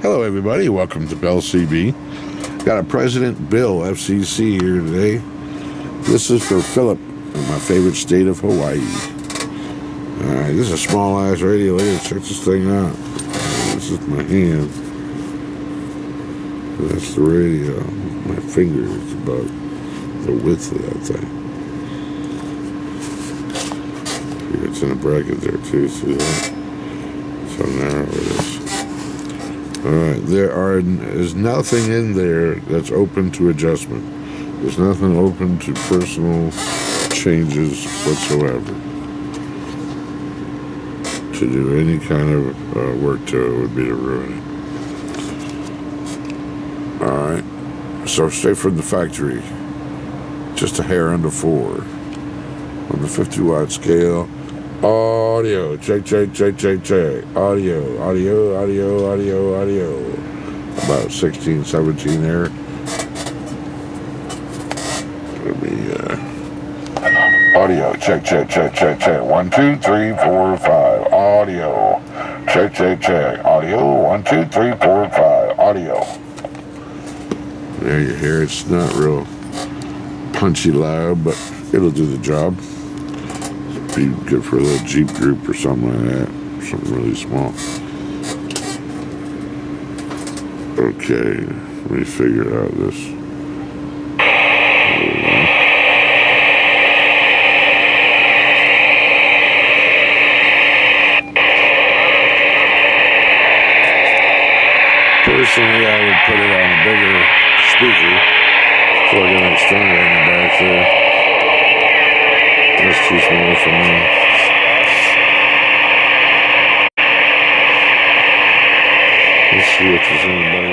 Hello, everybody. Welcome to Bells CB. Got a President Bill FCC here today. This is for Philip my favorite state of Hawaii. All right, this is a small ass radio. Look check this thing out. This is my hand. That's the radio. My finger is about the width of that thing. It's in a bracket there too. See that? So narrow it is. All right, there are is nothing in there that's open to adjustment. There's nothing open to personal changes whatsoever. To do any kind of uh, work to it would be to ruin it. All right, so straight from the factory, just a hair under four on the 50 watt scale. Audio, check, check, check, check, check. Audio, audio, audio, audio, audio. About 16, 17 there. Let me, uh, audio, check, check, check, check, check. One, two, three, four, five. Audio, check, check, check. Audio, one, two, three, four, five. Audio. There you hear it's not real punchy loud, but it'll do the job be good for a little Jeep group or something like that. Something really small. Okay, let me figure out this. Personally, I would put it on a bigger speaker. Plug in external in the back there. That's too small for me. Let's see if there's anybody